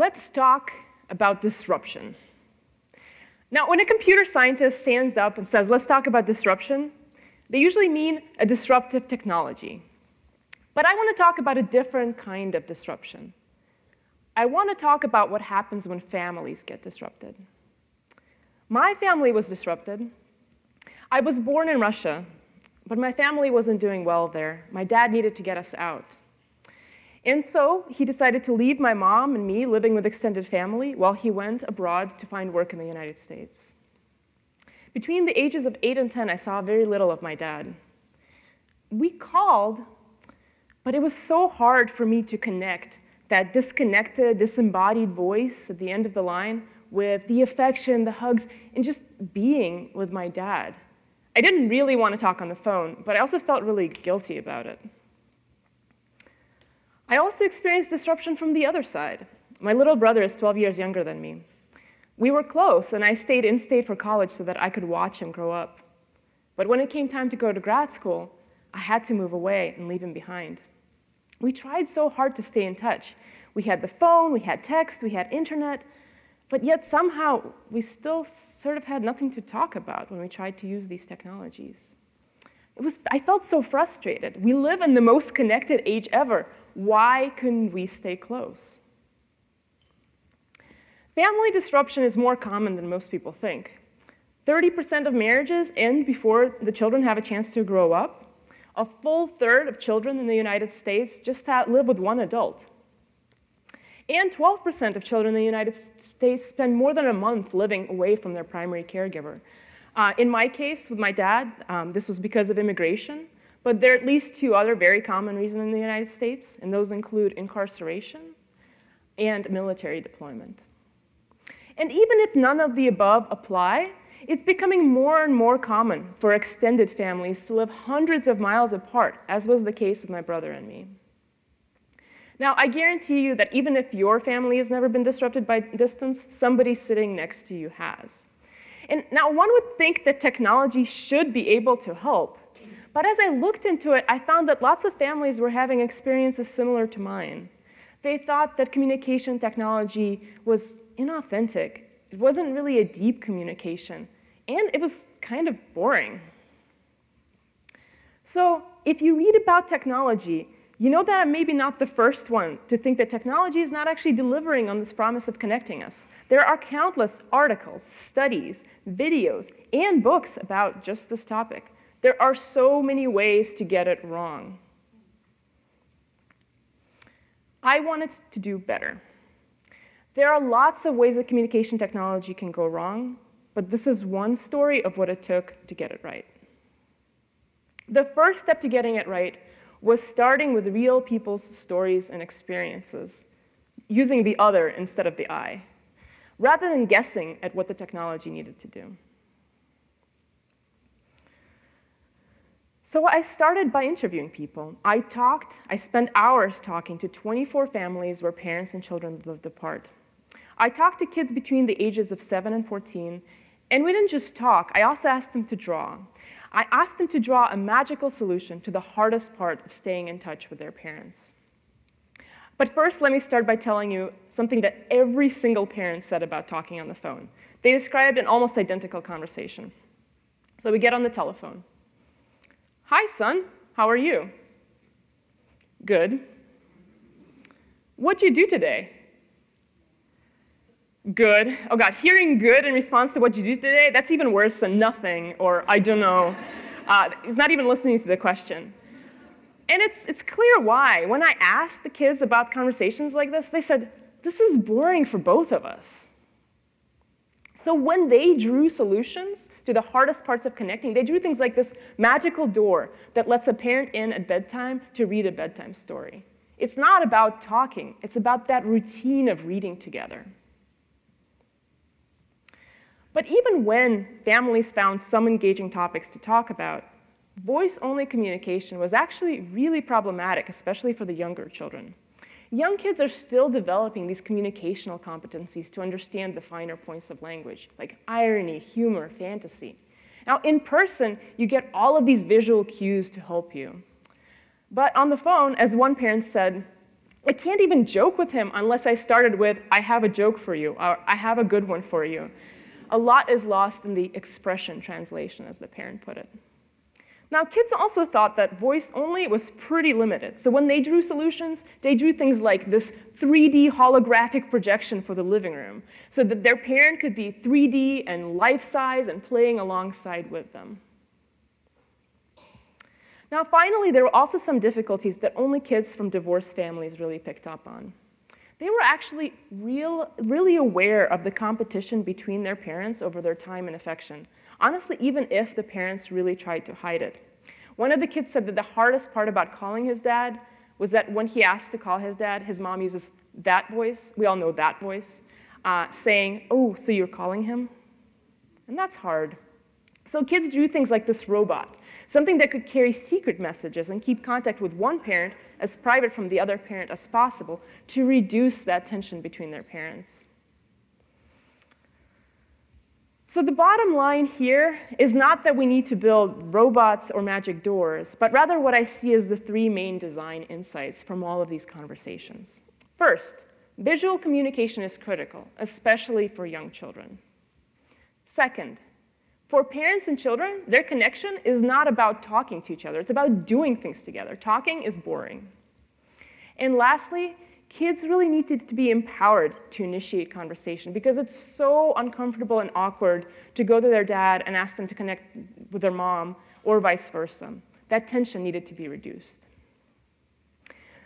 let's talk about disruption. Now, when a computer scientist stands up and says, let's talk about disruption, they usually mean a disruptive technology. But I want to talk about a different kind of disruption. I want to talk about what happens when families get disrupted. My family was disrupted. I was born in Russia, but my family wasn't doing well there. My dad needed to get us out. And so he decided to leave my mom and me living with extended family while he went abroad to find work in the United States. Between the ages of 8 and 10, I saw very little of my dad. We called, but it was so hard for me to connect that disconnected, disembodied voice at the end of the line with the affection, the hugs, and just being with my dad. I didn't really want to talk on the phone, but I also felt really guilty about it. I also experienced disruption from the other side. My little brother is 12 years younger than me. We were close, and I stayed in state for college so that I could watch him grow up. But when it came time to go to grad school, I had to move away and leave him behind. We tried so hard to stay in touch. We had the phone, we had text, we had internet, but yet somehow we still sort of had nothing to talk about when we tried to use these technologies. It was, I felt so frustrated. We live in the most connected age ever. Why couldn't we stay close? Family disruption is more common than most people think. 30% of marriages end before the children have a chance to grow up. A full third of children in the United States just live with one adult. And 12% of children in the United States spend more than a month living away from their primary caregiver. Uh, in my case, with my dad, um, this was because of immigration. But there are at least two other very common reasons in the United States, and those include incarceration and military deployment. And even if none of the above apply, it's becoming more and more common for extended families to live hundreds of miles apart, as was the case with my brother and me. Now, I guarantee you that even if your family has never been disrupted by distance, somebody sitting next to you has. And now one would think that technology should be able to help, but as I looked into it, I found that lots of families were having experiences similar to mine. They thought that communication technology was inauthentic. It wasn't really a deep communication, and it was kind of boring. So if you read about technology, you know that I'm maybe not the first one to think that technology is not actually delivering on this promise of connecting us. There are countless articles, studies, videos, and books about just this topic. There are so many ways to get it wrong. I wanted to do better. There are lots of ways that communication technology can go wrong, but this is one story of what it took to get it right. The first step to getting it right was starting with real people's stories and experiences, using the other instead of the I, rather than guessing at what the technology needed to do. So I started by interviewing people. I talked, I spent hours talking to 24 families where parents and children lived apart. I talked to kids between the ages of 7 and 14, and we didn't just talk, I also asked them to draw. I asked them to draw a magical solution to the hardest part of staying in touch with their parents. But first, let me start by telling you something that every single parent said about talking on the phone. They described an almost identical conversation. So we get on the telephone. Hi, son. How are you? Good. What'd you do today? Good. Oh God, hearing good in response to what you do today, that's even worse than nothing, or I don't know. Uh, he's not even listening to the question. And it's, it's clear why. When I asked the kids about conversations like this, they said, this is boring for both of us. So when they drew solutions to the hardest parts of connecting, they drew things like this magical door that lets a parent in at bedtime to read a bedtime story. It's not about talking, it's about that routine of reading together. But even when families found some engaging topics to talk about, voice-only communication was actually really problematic, especially for the younger children. Young kids are still developing these communicational competencies to understand the finer points of language, like irony, humor, fantasy. Now, in person, you get all of these visual cues to help you. But on the phone, as one parent said, I can't even joke with him unless I started with, I have a joke for you, or I have a good one for you. A lot is lost in the expression translation, as the parent put it. Now, kids also thought that voice only was pretty limited. So when they drew solutions, they drew things like this 3D holographic projection for the living room, so that their parent could be 3D and life-size and playing alongside with them. Now, finally, there were also some difficulties that only kids from divorced families really picked up on. They were actually real, really aware of the competition between their parents over their time and affection honestly, even if the parents really tried to hide it. One of the kids said that the hardest part about calling his dad was that when he asked to call his dad, his mom uses that voice, we all know that voice, uh, saying, oh, so you're calling him? And that's hard. So kids do things like this robot, something that could carry secret messages and keep contact with one parent as private from the other parent as possible to reduce that tension between their parents. So the bottom line here is not that we need to build robots or magic doors, but rather what I see as the three main design insights from all of these conversations. First, visual communication is critical, especially for young children. Second, for parents and children, their connection is not about talking to each other. It's about doing things together. Talking is boring. And lastly, kids really need to, to, be empowered to initiate conversation because it's so uncomfortable and awkward to go to their dad and ask them to connect with their mom or vice versa. That tension needed to be reduced.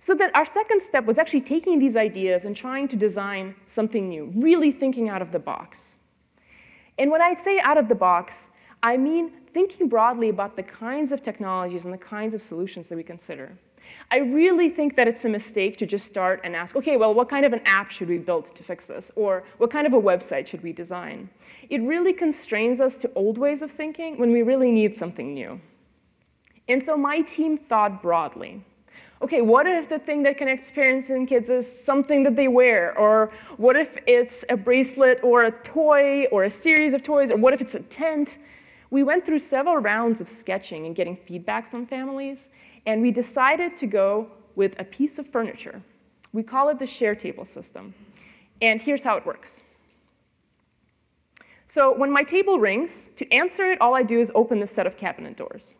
So that our second step was actually taking these ideas and trying to design something new, really thinking out of the box. And when I say out of the box, I mean thinking broadly about the kinds of technologies and the kinds of solutions that we consider. I really think that it's a mistake to just start and ask, okay, well, what kind of an app should we build to fix this? Or what kind of a website should we design? It really constrains us to old ways of thinking when we really need something new. And so my team thought broadly. Okay, what if the thing that connects parents and kids is something that they wear? Or what if it's a bracelet or a toy or a series of toys? Or what if it's a tent? We went through several rounds of sketching and getting feedback from families, and we decided to go with a piece of furniture. We call it the share table system. And here's how it works. So when my table rings, to answer it, all I do is open this set of cabinet doors.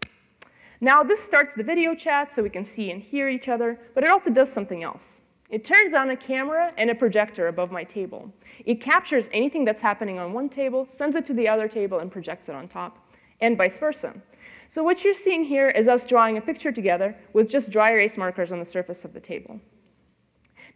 Now this starts the video chat so we can see and hear each other, but it also does something else. It turns on a camera and a projector above my table. It captures anything that's happening on one table, sends it to the other table, and projects it on top, and vice versa. So what you're seeing here is us drawing a picture together with just dry erase markers on the surface of the table.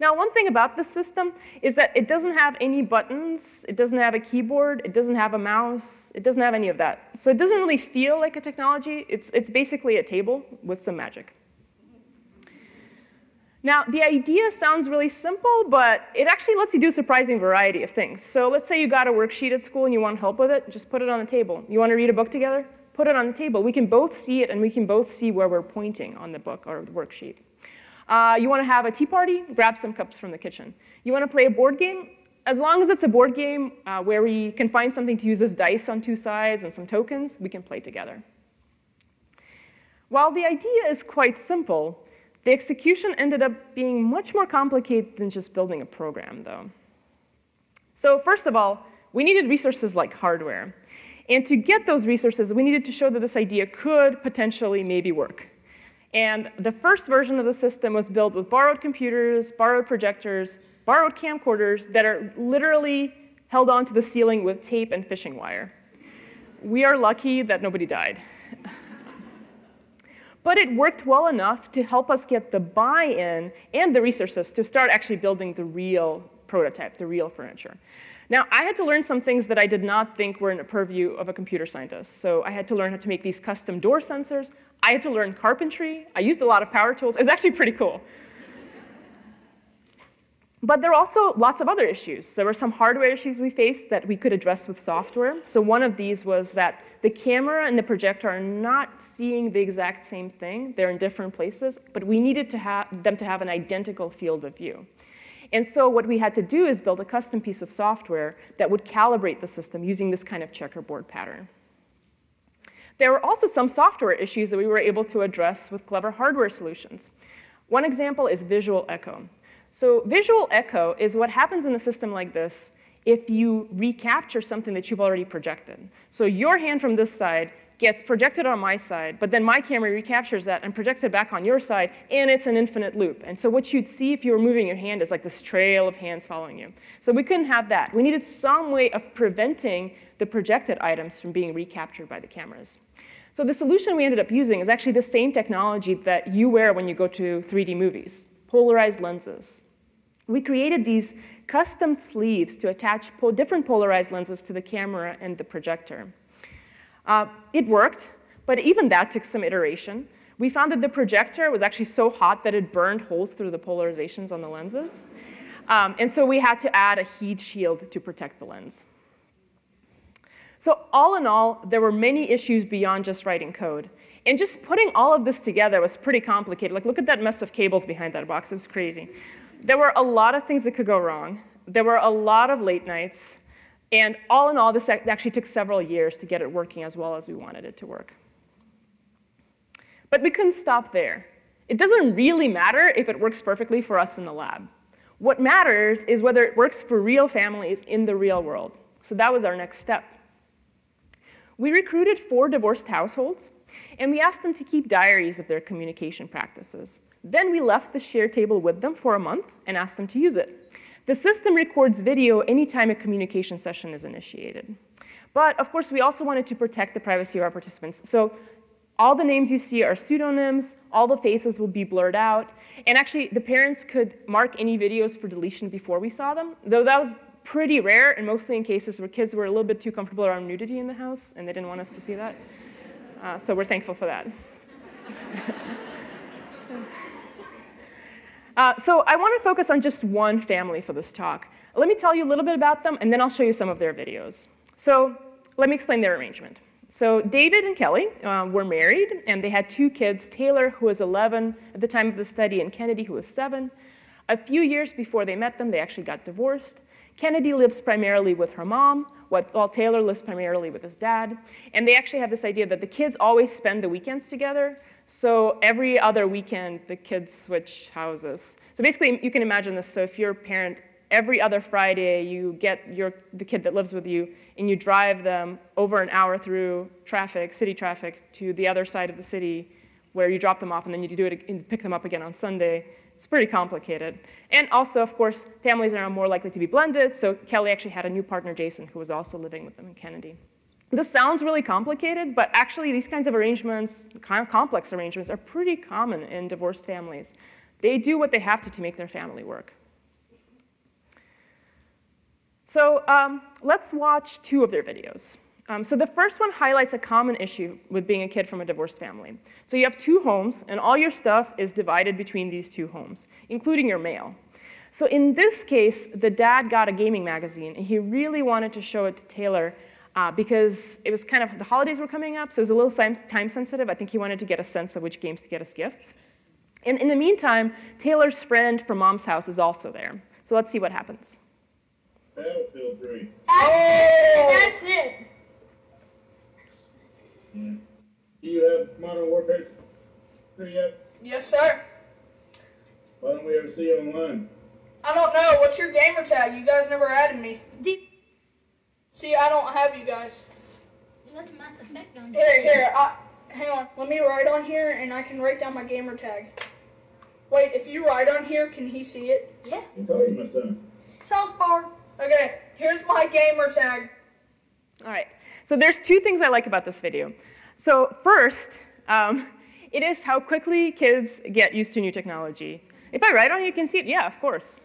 Now, one thing about this system is that it doesn't have any buttons, it doesn't have a keyboard, it doesn't have a mouse, it doesn't have any of that. So it doesn't really feel like a technology. It's, it's basically a table with some magic. Now, the idea sounds really simple, but it actually lets you do a surprising variety of things. So let's say you got a worksheet at school and you want help with it, just put it on the table. You want to read a book together? Put it on the table. We can both see it, and we can both see where we're pointing on the book or the worksheet. Uh, you want to have a tea party? Grab some cups from the kitchen. You want to play a board game? As long as it's a board game uh, where we can find something to use as dice on two sides and some tokens, we can play together. While the idea is quite simple, the execution ended up being much more complicated than just building a program, though. So first of all, we needed resources like hardware. And to get those resources, we needed to show that this idea could potentially maybe work. And the first version of the system was built with borrowed computers, borrowed projectors, borrowed camcorders that are literally held onto the ceiling with tape and fishing wire. We are lucky that nobody died. but it worked well enough to help us get the buy-in and the resources to start actually building the real prototype, the real furniture. Now, I had to learn some things that I did not think were in the purview of a computer scientist. So I had to learn how to make these custom door sensors. I had to learn carpentry. I used a lot of power tools. It was actually pretty cool. But there are also lots of other issues. There were some hardware issues we faced that we could address with software. So one of these was that the camera and the projector are not seeing the exact same thing. They're in different places, but we needed to have them to have an identical field of view. And so what we had to do is build a custom piece of software that would calibrate the system using this kind of checkerboard pattern. There were also some software issues that we were able to address with clever hardware solutions. One example is visual echo. So visual echo is what happens in a system like this if you recapture something that you've already projected. So your hand from this side gets projected on my side, but then my camera recaptures that and projects it back on your side, and it's an infinite loop. And so what you'd see if you were moving your hand is like this trail of hands following you. So we couldn't have that. We needed some way of preventing the projected items from being recaptured by the cameras. So the solution we ended up using is actually the same technology that you wear when you go to 3D movies, polarized lenses. We created these custom sleeves to attach different polarized lenses to the camera and the projector. Uh, it worked, but even that took some iteration. We found that the projector was actually so hot that it burned holes through the polarizations on the lenses. Um, and so we had to add a heat shield to protect the lens. So all in all, there were many issues beyond just writing code. And just putting all of this together was pretty complicated. Like, look at that mess of cables behind that box. It was crazy. There were a lot of things that could go wrong. There were a lot of late nights. And all in all, this actually took several years to get it working as well as we wanted it to work. But we couldn't stop there. It doesn't really matter if it works perfectly for us in the lab. What matters is whether it works for real families in the real world. So that was our next step. We recruited four divorced households, and we asked them to keep diaries of their communication practices. Then we left the share table with them for a month and asked them to use it. The system records video anytime a communication session is initiated. But of course, we also wanted to protect the privacy of our participants. So all the names you see are pseudonyms, all the faces will be blurred out, and actually the parents could mark any videos for deletion before we saw them, though that was pretty rare and mostly in cases where kids were a little bit too comfortable around nudity in the house and they didn't want us to see that. Uh, so we're thankful for that. Uh, so I want to focus on just one family for this talk. Let me tell you a little bit about them, and then I'll show you some of their videos. So let me explain their arrangement. So David and Kelly uh, were married, and they had two kids, Taylor, who was 11 at the time of the study, and Kennedy, who was 7. A few years before they met them, they actually got divorced. Kennedy lives primarily with her mom, while Taylor lives primarily with his dad. And they actually have this idea that the kids always spend the weekends together, so every other weekend, the kids switch houses. So basically, you can imagine this. So if you're a parent, every other Friday, you get your, the kid that lives with you, and you drive them over an hour through traffic, city traffic, to the other side of the city, where you drop them off, and then you do it and pick them up again on Sunday. It's pretty complicated. And also, of course, families are more likely to be blended. So Kelly actually had a new partner, Jason, who was also living with them in Kennedy. This sounds really complicated, but actually these kinds of arrangements, complex arrangements, are pretty common in divorced families. They do what they have to to make their family work. So um, let's watch two of their videos. Um, so the first one highlights a common issue with being a kid from a divorced family. So you have two homes, and all your stuff is divided between these two homes, including your mail. So in this case, the dad got a gaming magazine, and he really wanted to show it to Taylor uh, because it was kind of, the holidays were coming up, so it was a little time sensitive. I think he wanted to get a sense of which games to get us gifts. And in the meantime, Taylor's friend from mom's house is also there. So let's see what happens. Battlefield 3. Oh! That's it. Yeah. Do you have Modern Warfare 3 yet? Yes, sir. Why don't we ever see you online? I don't know. What's your gamer tag? You guys never added me. See, I don't have you guys. What's Mass Effect on? Here, here. I, hang on. Let me write on here, and I can write down my gamer tag. Wait, if you write on here, can he see it? Yeah. I told you, my son. South Park. Okay, here's my gamer tag. All right. So there's two things I like about this video. So first, um, it is how quickly kids get used to new technology. If I write on, you can see it. Yeah, of course.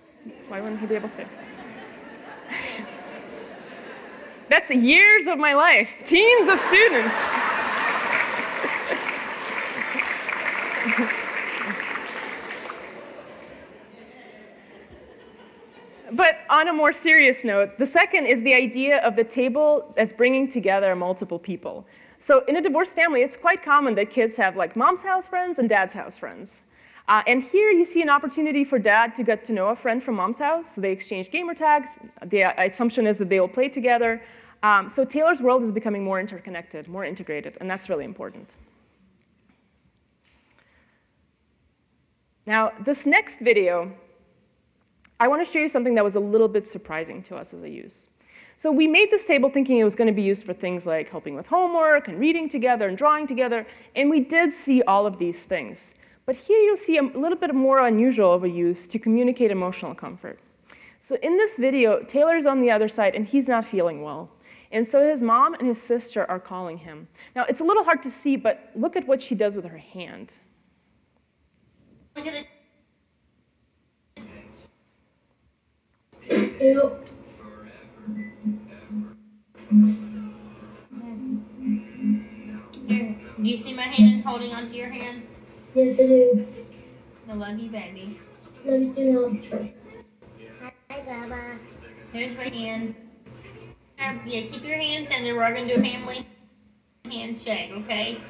Why wouldn't he be able to? That's years of my life, teens of students. but on a more serious note, the second is the idea of the table as bringing together multiple people. So in a divorced family, it's quite common that kids have like mom's house friends and dad's house friends. Uh, and here you see an opportunity for dad to get to know a friend from mom's house. So they exchange gamer tags. The assumption is that they will play together. Um, so Taylor's world is becoming more interconnected, more integrated, and that's really important. Now, this next video I want to show you something that was a little bit surprising to us as a use. So we made this table thinking it was going to be used for things like helping with homework and reading together and drawing together, and we did see all of these things. But here you'll see a little bit more unusual of a use to communicate emotional comfort. So in this video, Taylor's on the other side and he's not feeling well. And so his mom and his sister are calling him. Now it's a little hard to see, but look at what she does with her hand. Look at this. Ew. Here. Do you see my hand holding onto your hand? Yes, I do. I love you, baby. Love you too, Hi, Baba. Here's my hand. Yeah, keep your hands and then we're all gonna do a family handshake, okay?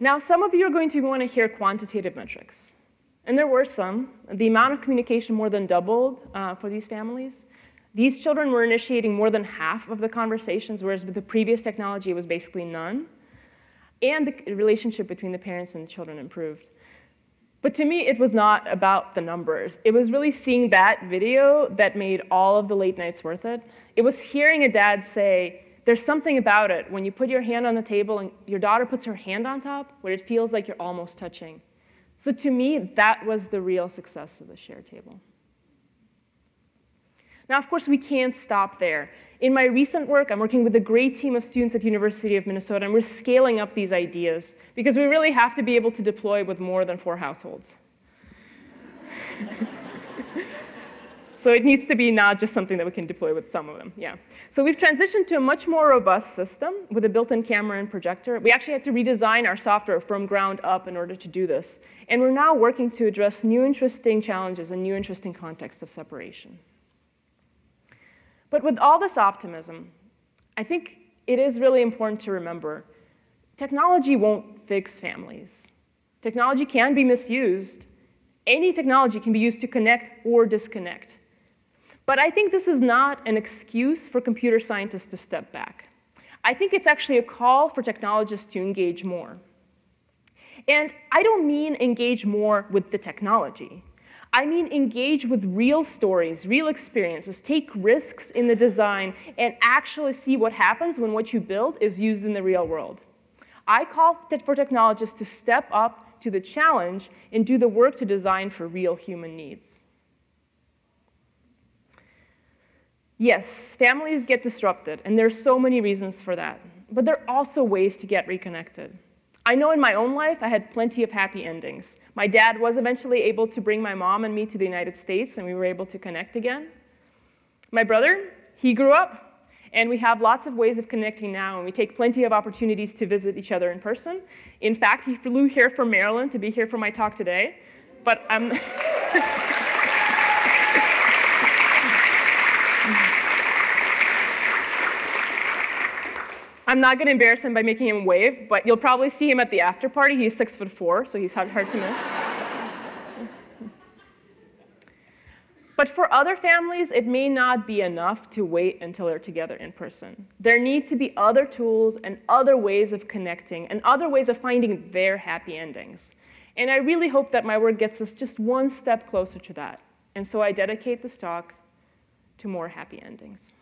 Now, some of you are going to want to hear quantitative metrics. And there were some. The amount of communication more than doubled uh, for these families. These children were initiating more than half of the conversations, whereas with the previous technology, it was basically none. And the relationship between the parents and the children improved. But to me, it was not about the numbers. It was really seeing that video that made all of the late nights worth it. It was hearing a dad say, there's something about it when you put your hand on the table and your daughter puts her hand on top where it feels like you're almost touching. So to me, that was the real success of the share table. Now, of course, we can't stop there. In my recent work, I'm working with a great team of students at University of Minnesota, and we're scaling up these ideas because we really have to be able to deploy with more than four households. so it needs to be not just something that we can deploy with some of them, yeah. So we've transitioned to a much more robust system with a built-in camera and projector. We actually had to redesign our software from ground up in order to do this. And we're now working to address new interesting challenges and new interesting contexts of separation. But with all this optimism, I think it is really important to remember technology won't fix families. Technology can be misused. Any technology can be used to connect or disconnect. But I think this is not an excuse for computer scientists to step back. I think it's actually a call for technologists to engage more. And I don't mean engage more with the technology. I mean engage with real stories, real experiences, take risks in the design, and actually see what happens when what you build is used in the real world. I call for technologists to step up to the challenge and do the work to design for real human needs. Yes, families get disrupted, and there's so many reasons for that. But there are also ways to get reconnected. I know in my own life I had plenty of happy endings. My dad was eventually able to bring my mom and me to the United States, and we were able to connect again. My brother, he grew up, and we have lots of ways of connecting now, and we take plenty of opportunities to visit each other in person. In fact, he flew here from Maryland to be here for my talk today, but I'm. I'm not going to embarrass him by making him wave, but you'll probably see him at the after party. He's six foot four, so he's hard, hard to miss. but for other families, it may not be enough to wait until they're together in person. There need to be other tools and other ways of connecting and other ways of finding their happy endings. And I really hope that my work gets us just one step closer to that. And so I dedicate this talk to more happy endings.